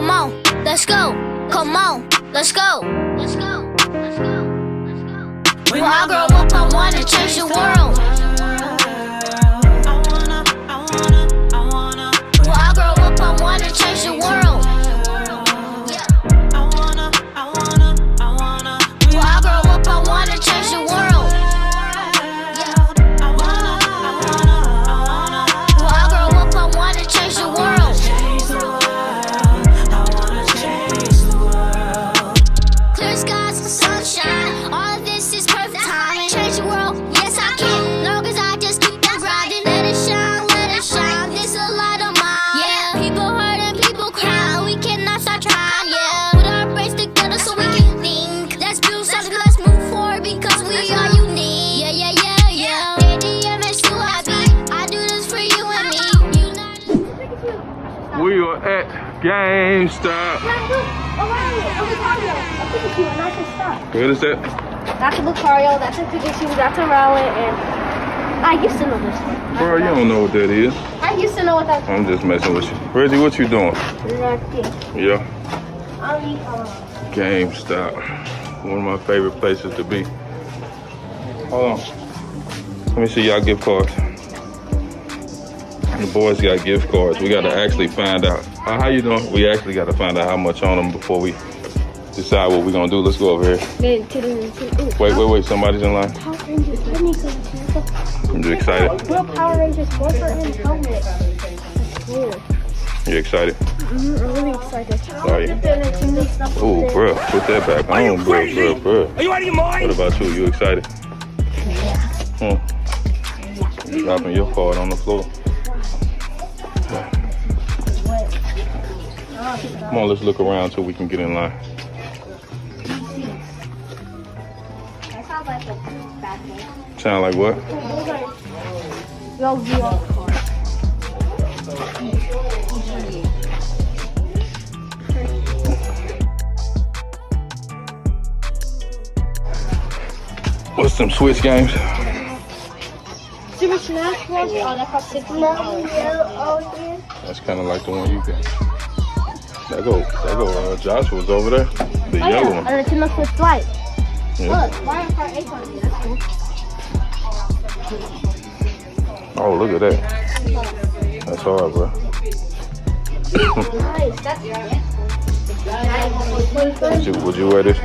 Come on, let's go. Come on, let's go. Let's go. Let's go. Let's go. When I grow up, I wanna change the world. What is that? That's a Lucario, that's a Pikachu, that's a Rowlet, and I used to know this one. Bro, you don't know what that is. I used to know what that I'm just messing with you. Reggie, what you doing? was. Yeah, I'll eat, um, GameStop. One of my favorite places to be. Hold on. Let me see y'all gift cards. The boys got gift cards. We gotta actually find out. Uh, how you doing? We actually gotta find out how much on them before we decide what we're gonna do. Let's go over here. then to the, to the, ooh, Wait, wait, wait. Somebody's in line. Power Rangers, let me go. I'm just excited. Real Power Rangers, morpher and helmet. You excited? Mm-hmm, I'm really excited. Are you? Then it's new stuff up Ooh, bro, put that back on, bro, bro, bro. Are you out of your mind? What about you? You excited? Yeah. Hmm. You dropping your card on the floor. Come on, let's look around so we can get in line. Sounds like a. Sound like what? Yo. What's some Switch games? Super Smash Bros. Oh, that costs six dollars. That's kind of like the one you got. There go, there go. Uh, Joshua's over there. The Oh yellow yeah, one. a Nintendo Switch Lite. Yeah. Look, Mario Kart 8 on. That's cool. Oh, look at that. That's hard, bro. Nice. That's Would you, would you wear this?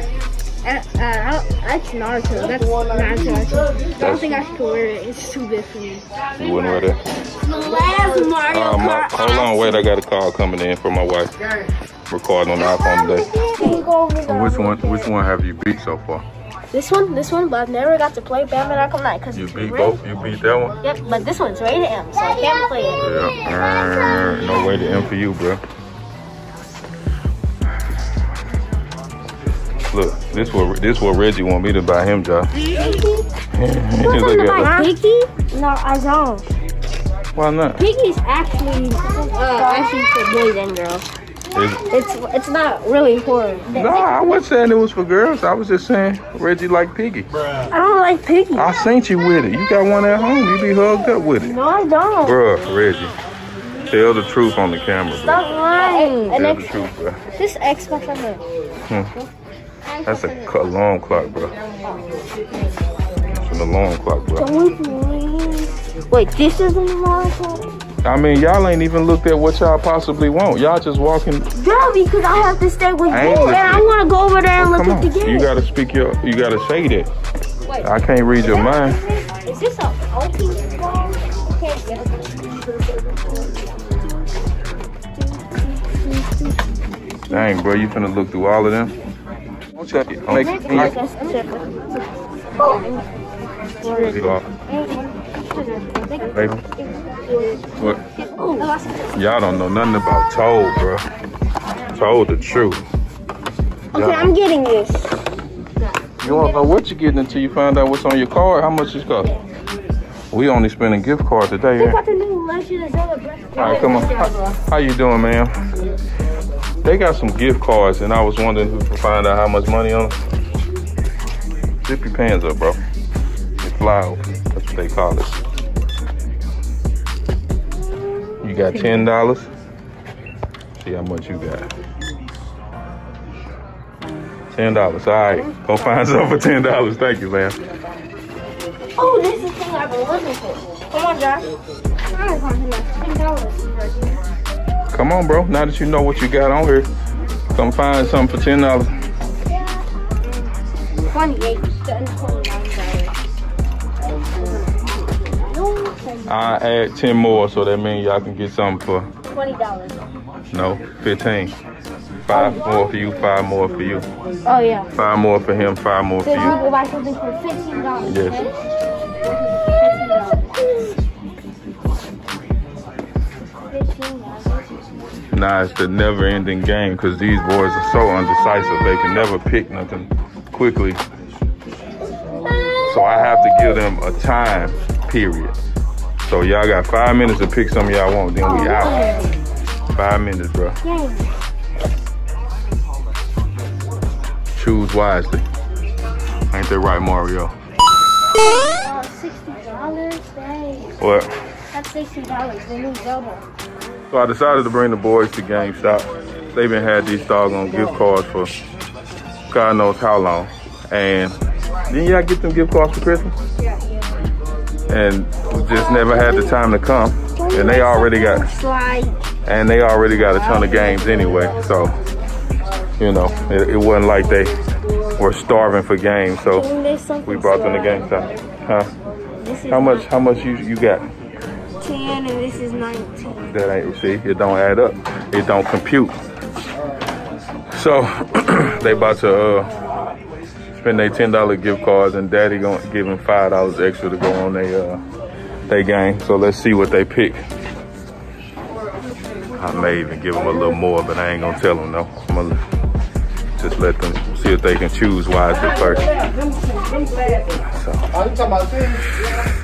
Uh, uh, that's Naruto. That's Naruto. I don't think I should wear it. It's too big for me. You wouldn't wear that? Last Mario Uh, my, hold on, wait. I got a call coming in from my wife. Recording on the iPhone today. Which one? Which one have you beat so far? This one, this one, but I've never got to play Batman Arkham Knight because You beat both. You beat that one. Yep, but this one's rated M, so I can't play it. Yeah. Uh, no way to end for you, bro. Look, this what this what Reggie want me to buy him, Josh. Look at Piggy? No, I don't. Why not? Piggy's actually, uh, actually for boys and girls. Is- It's it's not really for. No, I wasn't saying it was for girls. I was just saying Reggie like Piggy. Bruh. I don't like Piggy. I seen you with it. You got one at home. You be hugged up with it. No, I don't. Bruh, Reggie. Tell the truth on the camera, bro. Stop lying. An Tell the X, truth, bro. this Xbox I have. Hmm. That's a cu- alarm clock, bro. It's an alarm clock, bro. Don't. Wait, this is an alarm clock? I mean, y'all ain't even looked at what y'all possibly want. Y'all just walking. Yeah, because I have to stay with you, I ain't and I want to go over there and Oh, look come at the game. You gotta speak your. You gotta say that. Wait. I can't read your mind. Is this a ultimate ball? Okay. Dang, bro, you finna look through all of them. Don't check it. Make, make, it off. Baby. What? Y'all don't know nothing about Toad, bro. Told the truth. Okay, I'm getting this. You don't know what you're getting until you find out what's on your card, how much it's cost. We only spending gift cards today. They got the new Legend of Zelda Breath All right, come on. How, how you doing, ma'am? They got some gift cards, and I was wondering who can find out how much money on them. Zip your pants up, bro. They fly open. That's what they call it. You got ten dollars. See how much you got. Ten dollars. All right, go find something for ten dollars. Thank you, man. Oh, this is the thing I've been looking for. Come on, Josh. Gonna ten dollars. Come on, bro. Now that you know what you got on here, come find something for ten dollars. Twenty-eight. I add ten more, so that means y'all can get something for Twenty dollars. no fifteen. Five more for you, five more for you, Oh yeah. five more for him, five more for So you you. go buy something for fifteen dollars. Yes. Fifteen dollars. Nah, it's the never-ending game because these boys are so undecisive. They can never pick nothing quickly. So I have to give them a time period. So y'all got five minutes to pick something y'all want. Then we out. Five minutes, bro. Choose wisely. Ain't that right, Mario? Uh, sixty dollars. What? That's sixty dollars. The new double. So I decided to bring the boys to GameStop. They've been had these doggone gift cards for God knows how long. And then y'all get them gift cards for Christmas? Yeah, yeah. And just never had the time to come. And they already got and they already got a ton of games anyway. So, you know, it, it wasn't like they were starving for games. So we brought them the slide. GameStop. Huh? How much how much you you got? Ten and this is nineteen. That ain't see, it don't add up. It don't compute. So they about to uh, spend their ten dollar gift cards, and Daddy gonna give them five dollars extra to go on their uh, they game. So let's see what they pick. I may even give them a little more, but I ain't gonna tell them no. I'm gonna just let them see if they can choose wisely first. So.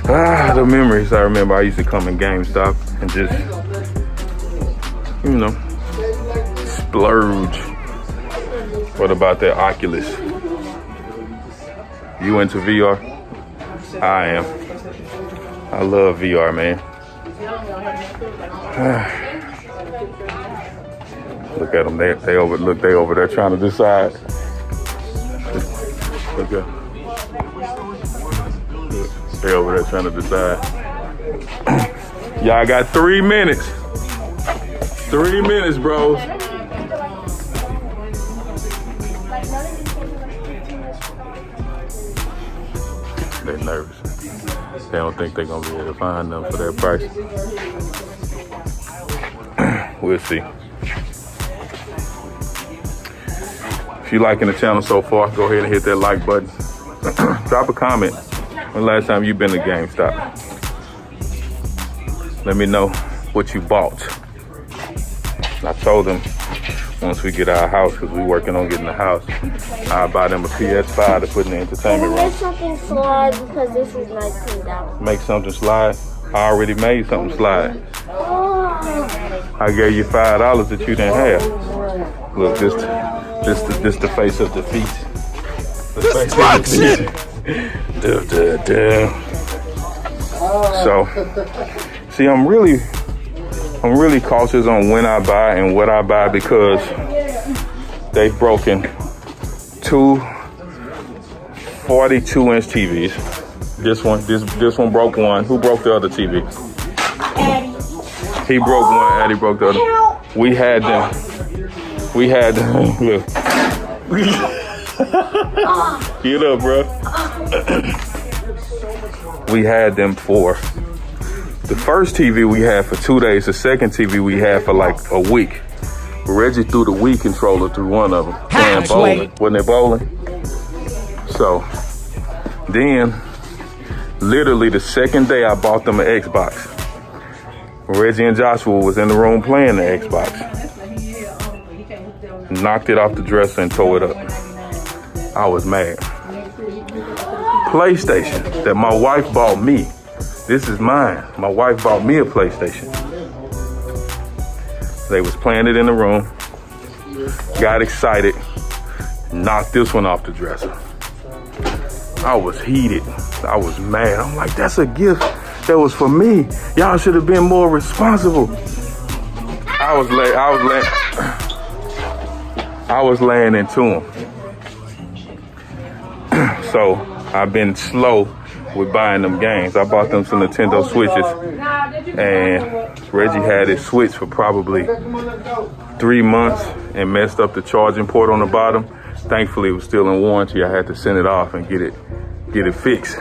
Ah, the memories I remember. I used to come in GameStop and just, you know, splurge. What about that Oculus? You into VR? I am. I love VR, man. look at them. They, they over. Look, they over there trying to decide. Look at. They over there trying to decide. Y'all got three minutes. Three minutes, bros. They're nervous. They don't think they're gonna be able to find them for that price. we'll see. If you liking the channel so far, go ahead and hit that like button. Drop a comment. When last time you been to GameStop? Let me know what you bought. I told them once we get our house, because we're working on getting the house, I'll buy them a PS5 to put in the entertainment room. Make something slide because this is nineteen dollars. Make something slide. I already made something slide. Oh. I gave you five dollars that you didn't have. Look, this, this, the, this the face of defeat. The face of defeat. duh, duh, duh. So, see, I'm really, I'm really cautious on when I buy and what I buy because they've broken two 42 inch TVs. This one, this this one broke one. Who broke the other TV? He broke one. Eddie broke the other. We had them. We had them. Look. Get up, bro. we had them for the first TV we had for two days. The second TV we had for like a week. Reggie threw the Wii controller through one of them. Playing bowling. Wasn't it bowling? So then, literally the second day I bought them an Xbox. Reggie and Joshua was in the room playing the Xbox. Knocked it off the dresser and tore it up. I was mad. PlayStation that my wife bought me. This is mine. My wife bought me a PlayStation. They was playing it in the room. Got excited. Knocked this one off the dresser. I was heated. I was mad. I'm like, that's a gift that was for me. Y'all should have been more responsible. I was late. I was late. I was laying into him. so I've been slow with buying them games. I bought them some Nintendo Switches, and Reggie had his Switch for probably three months and messed up the charging port on the bottom. Thankfully, it was still in warranty. I had to send it off and get it get it fixed.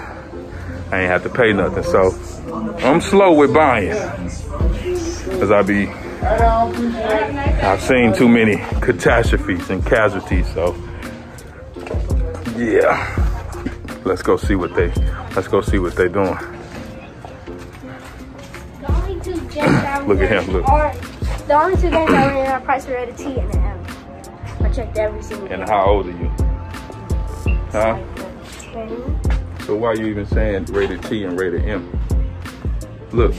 I ain't have to pay nothing. So I'm slow with buying. Cause I be I've seen too many catastrophes and casualties, so yeah. Let's go see what they let's go see what they doing. The only two Look at him, look. Are, the only two games that were in our price were rated T and an M. I checked every single And game. how old are you? Huh? Ten. So why are you even saying rated T and rated M? Look.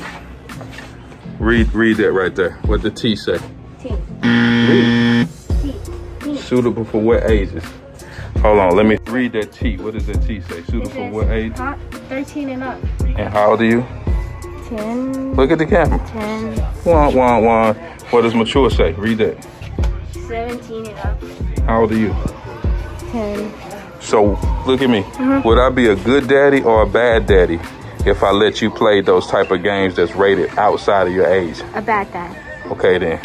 Read read that right there. What the T say? T. Read. T. T. Suitable for what ages? Hold on, let me read that T. What does that T say? It Suitable for what age? 13 and up. And how old are you? 10. Look at the camera. 10. Wah, wah, wah. What does mature say? Read that. 17 and up. How old are you? 10. So look at me. Uh-huh. Would I be a good daddy or a bad daddy if I let you play those type of games that's rated outside of your age? A bad dad. Okay then.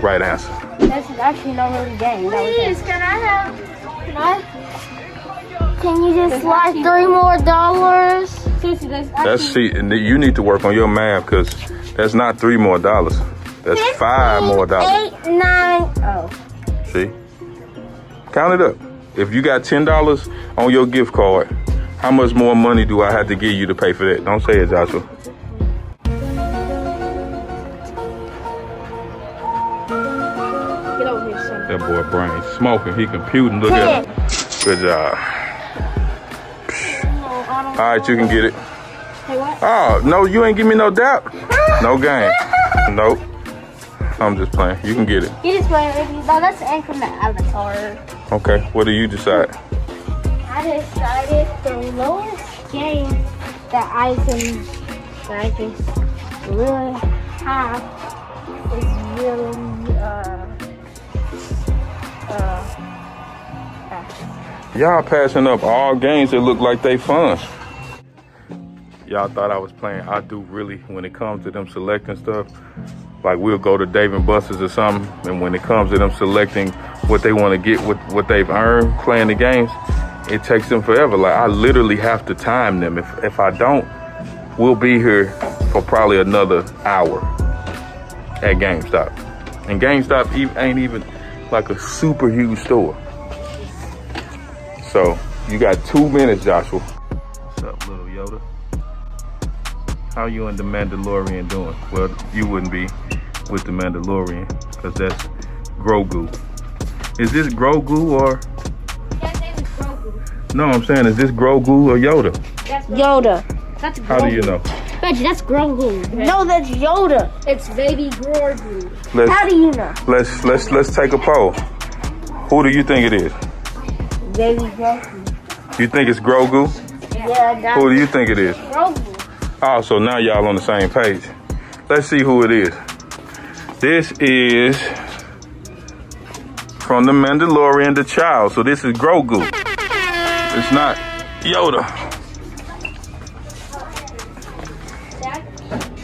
Right answer. That's actually not really game. Please, can I have. Can you just slide three more dollars? That's see, you need to work on your math because that's not three more dollars. That's five more dollars. Eight, nine. Oh. See? Count it up. If you got ten dollars on your gift card, how much more money do I have to give you to pay for that? Don't say it, Joshua. Smoking. He computing. Look at him. Good job. All right, you can get it. Hey, what? Oh no, you ain't give me no doubt. No game. Nope. I'm just playing. You can get it. You just play with me. No, that's Anchor the Avatar. Okay. What do you decide? I decided the lowest game that I can that I can really have is really Uh, Y'all passing up all games that look like they fun. Y'all thought I was playing. I do really when it comes to them selecting stuff. Like we'll go to Dave and Buster's or something, and when it comes to them selecting what they want to get, what what they've earned playing the games, it takes them forever. Like I literally have to time them. If if I don't, we'll be here for probably another hour at GameStop. And GameStop ain't even like a super huge store. So you got two minutes, Joshua. What's up, little Yoda? How you and the Mandalorian doing? Well, you wouldn't be with the Mandalorian because that's Grogu. Is this Grogu or no? I'm saying is this Grogu or Yoda? Yoda. That's How do you know? Reggie, that's Grogu. No, that's Yoda. It's baby Grogu. Let's How do you know? let's let's let's take a poll. Who do you think it is? Baby Grogu. You think it's Grogu? Yeah, that's Who do you think it is? Grogu. Oh, so now y'all on the same page. Let's see who it is. This is from the Mandalorian, the child. So this is Grogu. It's not Yoda.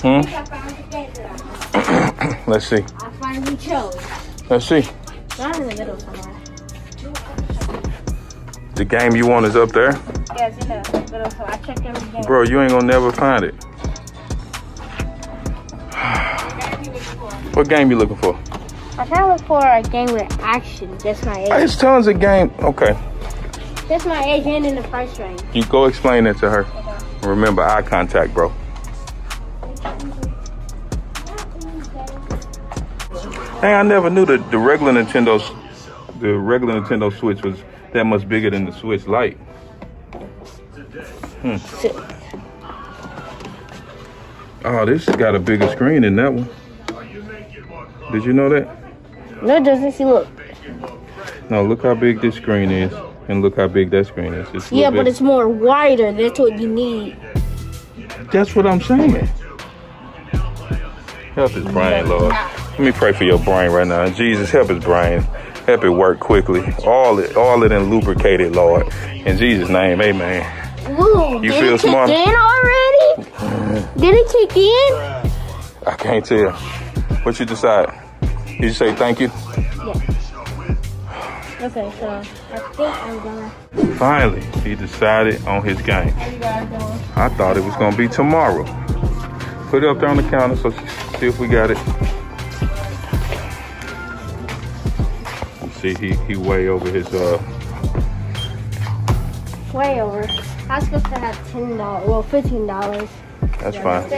Hmm? Let's see. I finally chose. Let's see. Not in the middle somewhere. The game you want is up there. Yeah, it's in the middle, so I checked every game. Bro, you ain't gonna never find it. What game you looking for? I'm trying to look for a game with action. That's my age. There's tons of game. Okay. That's my age and in the price range. You go explain that to her. Remember eye contact, bro. Hey, I never knew that the regular Nintendo, the regular Nintendo Switch was that much bigger than the Switch Lite. Hmm. Oh, this got a bigger screen than that one. Did you know that? No, it doesn't. See, look. No, look how big this screen is, and look how big that screen is. It's Yeah, but it's more wider. That's what you need. That's what I'm saying. Help his brain, Lord. Let me pray for your brain right now. Jesus, help his brain. Help it work quickly. All it, all it and lubricated, Lord. In Jesus' name, amen. Ooh, You did feel it kick smart? in already? Did it kick in? I can't tell. What you decide? Did you say thank you? Okay, so I think I'm gonna. Finally, he decided on his game. I thought it was gonna be tomorrow. Put it up there on the counter so see if we got it. See, he he way over his uh. Way over. I was supposed to have ten dollars. Well, fifteen dollars. That's fine.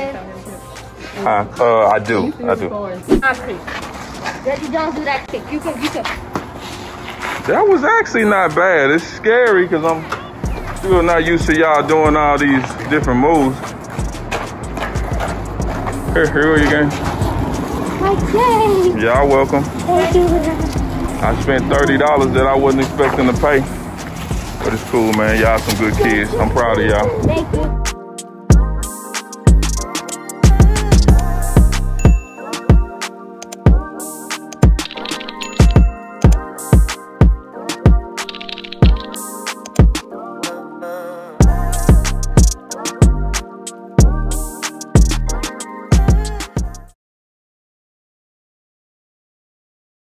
Uh, uh, I do, I do. Reggie, don't do that quick. You can, you can. That was actually not bad. It's scary because I'm still not used to y'all doing all these different moves. Here, here you go. Okay. Y'all welcome. Thank you. I spent thirty dollars that I wasn't expecting to pay. But it's cool, man. Y'all some good kids. I'm proud of y'all.